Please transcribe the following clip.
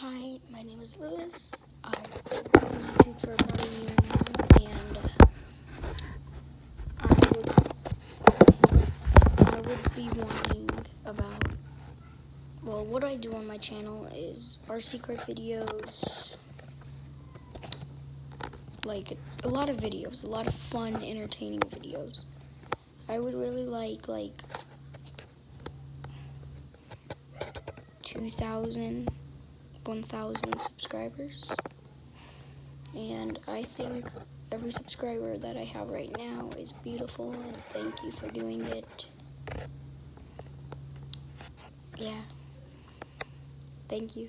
Hi, my name is Lewis. I've been YouTube for about a year now, and I would I would be wanting about well, what I do on my channel is our secret videos, like a lot of videos, a lot of fun, entertaining videos. I would really like like 2,000 1,000 subscribers. And I think every subscriber that I have right now is beautiful, and thank you for doing it. Yeah. Thank you.